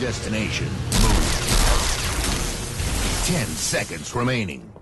Destination, move. Ten seconds remaining.